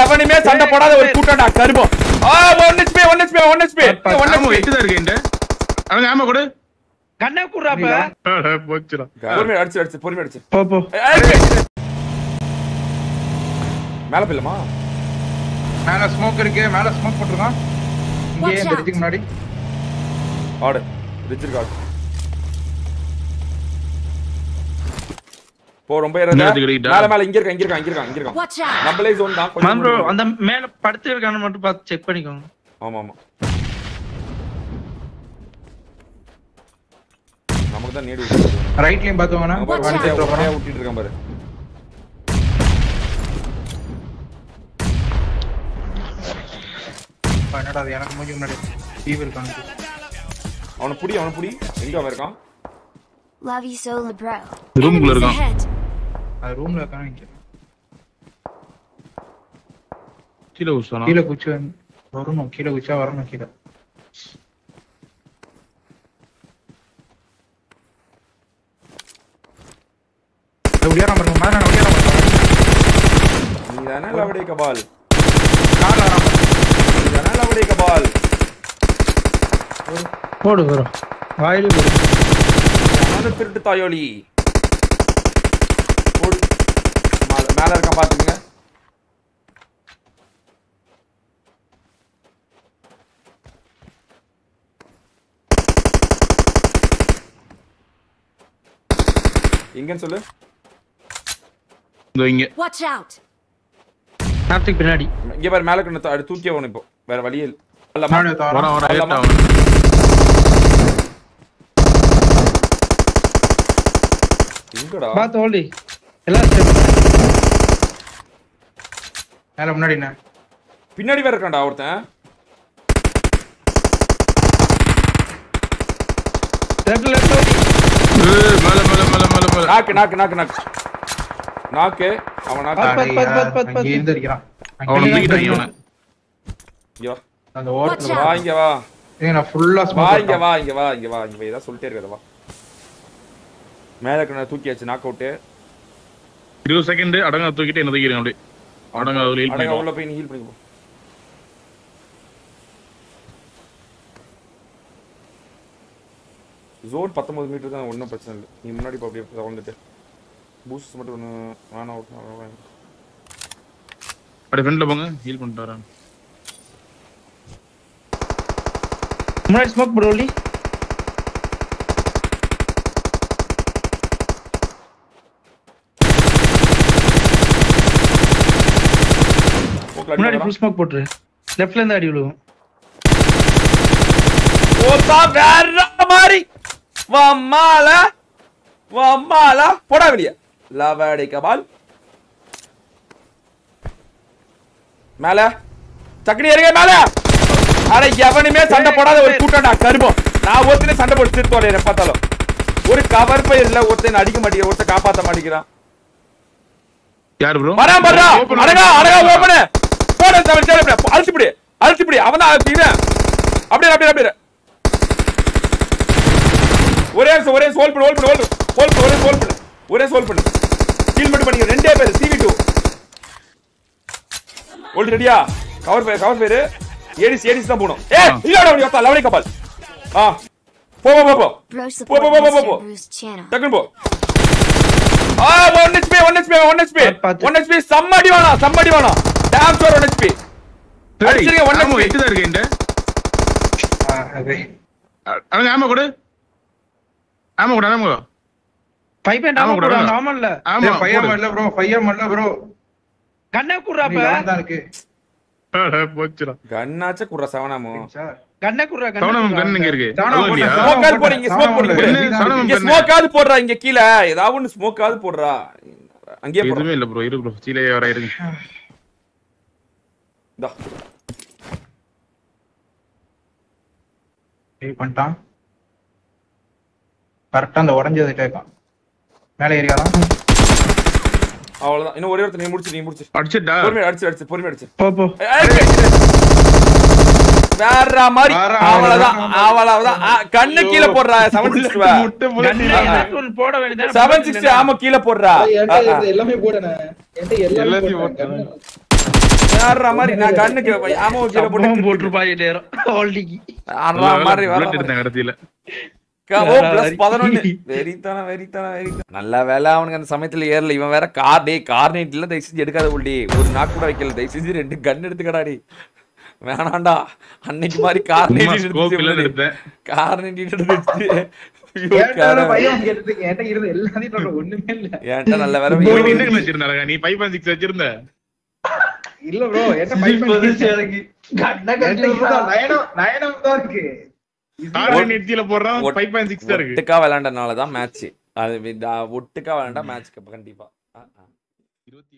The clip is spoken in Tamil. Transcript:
எவனுமே சண்டை போடாத ஒரு கூட்டம்டா கருமம் ஆ one HP one HP one HP one ஆமா ஹெச்பி எட்டு தான் இருக்கு ஆமா கொடு. கண்ணை குடுறாப்ப. போச்சுடா. பொறுமையா அடிச்சு அடிச்சு பொறுமையா அடிச்சு. போ போ. மேல போயிடலாமா? மேல ஸ்மோக் இருக்கு. மேல ஸ்மோக் போட்டுருக்கான். இங்கே இந்த முன்னாடி. ஆடு. ஆடு. போ ரொம்ப? மேல மேல இங்க இருக்கான் இங்க இருக்கான் இங்க இருக்கான் இங்க இருக்கான். Out! நம்மளே ஜோன் தான். ப்ரோ அந்த மேல படுத்து இருக்கானு மட்டும் பார்த்து செக் பண்ணிக்கோங்க. ஆமா ஆமா. நமக்கு தான் நேடு ரைட்லயும் Watch வண்டியை விட்டுட்டு இருக்கான் பாரு. என்னடா அது எனக்கு மூஞ்சி முன்னாடி டிவி இருக்காங்க அவனை புடி அவனை புடி. எங்க அவன் இருக்கான்? Love you so, bro. Enemies இருக்கான். அது ரூம்ல இங்க கீழே ஊசானா கீழே குச்சி வரணும். கீழே குச்சா வரணும் கீழே. ஒடியாரா பாருங்க மேல நான் ஒடியாரா பாருங்க நீ தானே லவடே கபால். நீ தானே லவடே கபால். போடு ப்ரோ வாயிலே போடு. திருட்டு தாயோலி. மேல இருக்கான் பாத்துக்கங்க. எங்கன்னு சொல்லு. இங்க. Watch out! கார்த்திக் பின்னாடி. இங்க பாரு மேல கொண்டு தூ- தூக்கி அவனு இப்போ. வேற வழியே இல்ல. வர. வர. ஏத்தா அவன் எங்கடா? பார்த்து ஓடி எல்லாம். மேல முன்னாடி பின்னாடி வேற இருக்கான்டா ஒருத்தன். ஏய், மேல மேல மேல மேல மேல. நாக்கு நாக்கு நாக்கு நாக்கு நாக்கு அவன் நாக்கு அவனை இவனை இங்க வா. அந்த ஓரத்துல Watch வா. இங்க வா. ஏய், நான் ஃபுல்லா வா இங்க வா இங்க வா இங்க வா இங்க வா. ஏதாவது சொல்லிட்டே இருக்கத வா. மேல இருக்கிற தூக்கியாச்சு நாக் அவுட் இருபது செகண்ட் அடங்க தூக்கிட்டு என்ன தூக்கிடுங்க அப்படியே. அடங்க அதுல அடங்க பண்ணிடுவோம் உள்ள போய் நீ ஹீல் பண்ணிக்கோ ஜோன் பத்தொன்பது மீட்டர் தான் ஒன்றும் பிரச்சனை இல்லை. நீ முன்னாடி இப்போ அப்படியே தவழ்ந்துட்டு பூஸ்ட் மட்டும் ஒன்று வேணாம் அவுட் அப்படியே ஃப்ரெண்ட்ல போங்க ஹீல் பண்ணிட்டு வரேன். முன்னாடி ஸ்மோக் போடு முன்னாடி ஃபுல் ஸ்மோக் போட்டுரு. லெஃப்ட்ல இருந்து அடி விழுவும். ஓத்தா வேற மாதிரி. வம்மால வம்மால போடா வெளிய. லவடை கபால். மேல. சக்கடி ஏறுங்க மேல. அட எவனுமே சண்டை போடாத ஒரு கூட்டம்டா கருமம். நான் ஒருத்தனே சண்டை போட்டு என்ன பார்த்தாலும். ஒரு கவர் பயிர் இல்ல ஒருத்தன் அடிக்க மாட்டேங்கிற ஒருத்தன் காப்பாத்த மாட்டேங்கிறான். யாரு ப்ரோ வரா பண்றா அடங்கா அடங்கா ஓபன் போட செவன் செவன் அழுத்தி பிடி அழுத்தி பிடி அவன் தான் அப்படியே அப்படியே அப்படியே. ஒரே ஒரே சோல் பண்ணு ஹோல் பண்ணு ஹோல் ஹோல் பண்ணு ஒரே சோல் பண்ணு. ஒரே சோல் பண்ணு. கீல் மட்டும் பண்ணிக்க ரெண்டே பேர் சிவி டூ ஹோல்ட் ரெடியா கவர் பேர் கவர் பேர் ஏடிஸ் ஏடிஸ் தான் போகணும். ஏ இல்ல அப்படி ஒத்தா லவடி கபால் ஆ. போ போ போ போ. Bruce channel. டக்குனு போ. ஆ one HP one HP one HP சம்மடி வேணாம் சம்மடி வேணாம். டேம் ஷோர் ஒன் ஹெச்பி அடிச்சிருங்க ஒன் ஆமா ஹெச்பி எட்டு தான் இருக்கு அவனுக்கு ஆமா கொடு. ஆமா கொடு ஆமா கொடு ஃபைவ் பாயிண்ட் ஆமா, ஆமா bro. போடு நார்மல் இல்ல ஆமா போடு. வரல ப்ரோ பையன் வரல ப்ரோ கண்ணை குடுறாப்ப தான் இருக்கு. அட, போச்சுடா. கண்ணாச்ச குடுற சவனாமோ சார் கண்ணை குடுறா சவனம் கண் இங்க இருக்கு. ஸ்மோக் போடுறா இங்க கீழே. ஏதாவது ஒண்ணு ஸ்மோக்காவது போடுறா. அங்கேயே எதுவுமே இல்ல ப்ரோ இரு ப்ரோ சீலே வர இருங்க. இந்தா. சேவ் பண்ணிட்டான். கரெக்டா அந்த உடஞ்சதை கேட்கான் மேல ஏரியாதான் அவ்வளவுதான். இன்னும் ஒரே ஒருத்தர் நீ முடிச்சு நீ முடிச்சு. அடிச்சிட்டா? பொறுமையா அடிச்சு அடிச்சு பொறுமையா அடிச்சு. போ போ. வேற மாதிரி. அவ்வளவுதான். அவ்வளவுதான். கண்ணு கீழே போடுறா செவன் சிக்ஸ்டி போட வேண்டியதானே செவன் சிக்ஸ்டி ஆமா கீழே போடுறா. எல்லாமே. போட்டேன். வேற மாதிரி நான் கண்ணுக்கு ஆமா கீழே போட்டு போட்டிருப்பாங்க நேரம் மாதிரி நல்ல வேலை அவனுக்கு அந்த சமயத்துல ஏறல. இவன் வேற கார் டே கார் தயவு செஞ்சு எடுக்காத உள்ளி ஒரு நாக்கு கூட வைக்கல. தயவு செஞ்சு ரெண்டு கன் எடுத்துக்கடாடி வேணாண்டா. அன்னைக்கு மாதிரி கார் இல்லைன்னு எடுத்து என்கிட்ட நல்ல என்ன அழகா? நீ ஃபைவ் பாயிண்ட் சிக்ஸ் வச்சிருந்த? இல்ல ப்ரோ போடுறான் ஃபைவ் பாயிண்ட் சிக்ஸ் ஒட்டுக்கா விளையாண்டனால தான்? மேட்ச் அது ஒட்டுக்கா விளையாண்டா மேட்ச் கண்டிப்பா. இருபத்தி